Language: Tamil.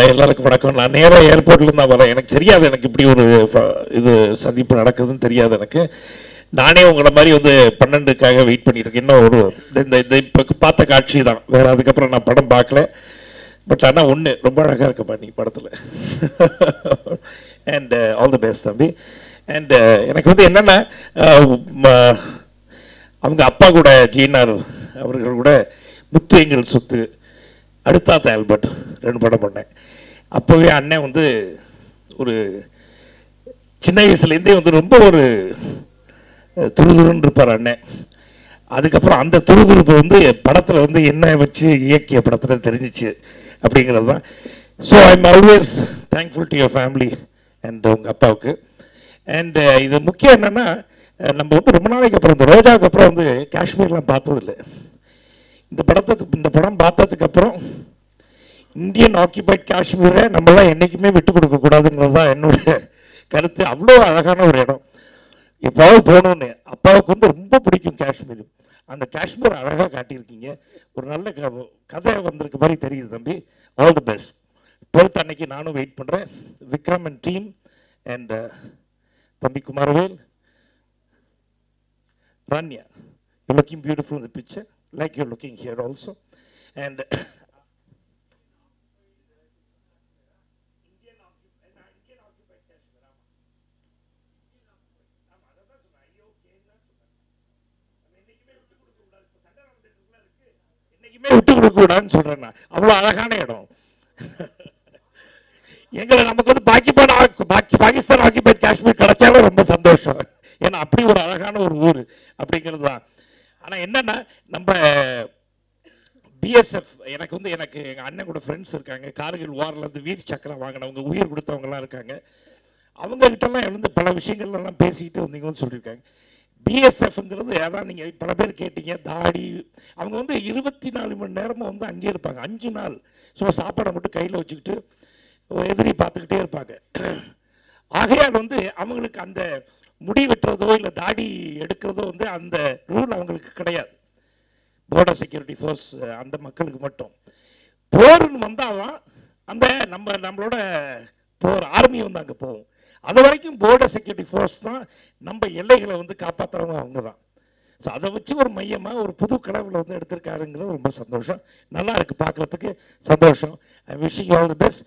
எல்லாருக்கும் வணக்கம். நான் நேராக ஏர்போர்ட்ல தான் வரேன். எனக்கு தெரியாது எனக்கு இப்படி ஒரு இது சந்திப்பு நடக்குதுன்னு தெரியாது எனக்கு. நானே உங்களை மாதிரி வந்து பன்னெண்டுக்காக வெயிட் பண்ணிட்டு இருக்கேன். இன்னும் ஒரு இந்த- இந்த இப்போ பார்த்த காட்சி தான். வேற அதுக்கப்புறம் நான் படம் பார்க்கல. பட் ஆனால் ஒன்று ரொம்ப அழகாக இருக்கப்பா நீ படத்தில். அண்ட் ஆல் தி பெஸ்ட் தம்பி. அண்ட் uh, எனக்கு வந்து என்னென்னா uh, அவங்க அப்பா கூட ஜீனார் அவர்கள் கூட முத்து எங்கள் சொத்து. அடுத்தாத்த ஆல்பர்ட். ரெண்டு படம் பண்ணேன். அப்போவே அண்ணன் வந்து ஒரு சின்ன வயசுலேருந்தே வந்து ரொம்ப ஒரு துருதுருன்னு இருப்பார் அண்ணன். அதுக்கப்புறம் அந்த துருதுருப்பு வந்து படத்தில் வந்து என்ன வச்சு இயக்கிய படத்தில் தெரிஞ்சிச்சு அப்படிங்கிறது தான். So I'm always thankful to your family and உங்கள் அப்பாவுக்கு. அண்ட் இது முக்கியம் என்னென்னா நம்ம வந்து ரொம்ப நாளைக்கு அப்புறம் இந்த ரோஜாவுக்கு அப்புறம் வந்து காஷ்மீர்லாம் பார்த்ததில்லை. இந்த படத்துக்கு இந்த படம் பார்த்ததுக்கு அப்புறம் இந்தியன் ஆக்கியபைட் காஷ்மீரை நம்மளாம் என்றைக்குமே விட்டு கொடுக்க கூடாதுங்கிறது தான் என்னோட கருத்து. அவ்வளோ அழகான ஒரு இடம். எப்பாவது போகணும்னு அப்பாவுக்கு வந்து ரொம்ப பிடிக்கும் காஷ்மீர். அந்த காஷ்மீர் அழகாக காட்டியிருக்கீங்க. ஒரு நல்ல கதை வந்திருக்க மாதிரி தெரியுது தம்பி. ஆல் தி பெஸ்ட் டுவெல்த் அன்னைக்கு நானும் வெயிட் பண்ணுறேன் விக்ரம் அண்ட் டீம் அண்ட் தம்பி Kumaravel Ranya. You looking beautiful இந்த picture like you looking here also and என்னைக்குமே விட்டு கொடுக்க கூடாதுன்னு சொல்றேன் நான். அவ்வளவு அழகான இடம். எங்களை நமக்கு வந்து பாகிஸ்தான் பாக்கி பாகிஸ்தான் ஆக்கிபைட் காஷ்மீர் கிடைச்சாலும் ரொம்ப சந்தோஷம். ஏன்னா அப்படி ஒரு அழகான ஒரு ஊர் அப்படிங்கிறது தான். ஆனா என்னன்னா நம்ம பிஎஸ்எஃப் எனக்கு வந்து எனக்கு எங்கள் அண்ணன் கூட ஃப்ரெண்ட்ஸ் இருக்காங்க. கார்கில் வாரில் இருந்து வீர் சக்கரம் வாங்கினவங்க உயிர் கொடுத்தவங்கலாம் இருக்காங்க. அவங்க கிட்டலாம் பல விஷயங்கள்லாம் பேசிக்கிட்டு வந்தீங்கன்னு சொல்லியிருக்காங்க. பிஎஸ்எஃப்ங்கிறது அதான் நீங்கள் பல பேர் கேட்டீங்க தாடி அவங்க வந்து இருபத்தி நாலு மணி நேரமும் வந்து அங்கேயே இருப்பாங்க. அஞ்சு நாள். சும்மா சாப்பாடை மட்டும் கையில் வச்சுக்கிட்டு எதிரி பார்த்துக்கிட்டே இருப்பாங்க. ஆகையால் வந்து அவங்களுக்கு அந்த முடி வெட்டுறதோ இல்லை தாடி எடுக்கிறதோ வந்து அந்த ரூல் அவங்களுக்கு கிடையாது. போர்டர் செக்யூரிட்டி ஃபோர்ஸ் அந்த மக்களுக்கு மட்டும். போர்னு வந்தாதான் அந்த நம்ம நம்மளோட போர் ஆர்மி வந்து அங்கே போகும். அது வரைக்கும் போர்டர் செக்யூரிட்டி ஃபோர்ஸ் தான் நம்ம எல்லைகளை வந்து காப்பாற்றுறவங்க அவங்க தான் ஸோ அதை வச்சு ஒரு மையமாக ஒரு புது கடவுளை வந்து எடுத்திருக்காருங்கிறது ரொம்ப சந்தோஷம். நல்லா இருக்கு பார்க்குறதுக்கு சந்தோஷம். I wishing all the best